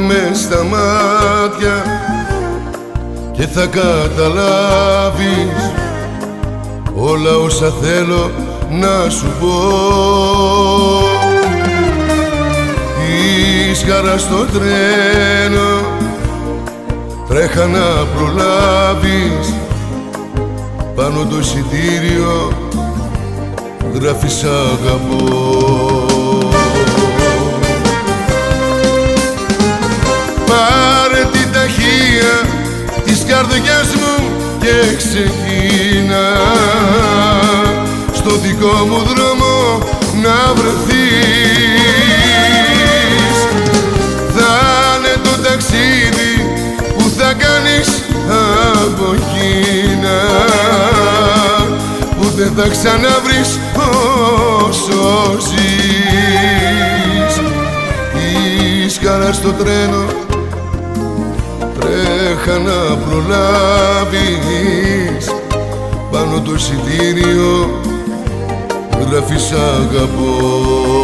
μες στα μάτια και θα καταλάβεις όλα όσα θέλω να σου πω. Ήσχαρα στο τρένο τρέχα να προλάβεις. Πάνω το εισιτήριο γράφεις αγαπώ καρδιάς μου και ξεκίνα. Στο δικό μου δρόμο να βρεθείς. Θα είναι το ταξίδι που θα κάνεις από εκείνα. Που δεν θα ξαναβρεις όσο ζεις. Ίσκαρα στο τρένο τρέχα να προλάβεις. Πάνω το εισιτήριο γράφεις αγαπώ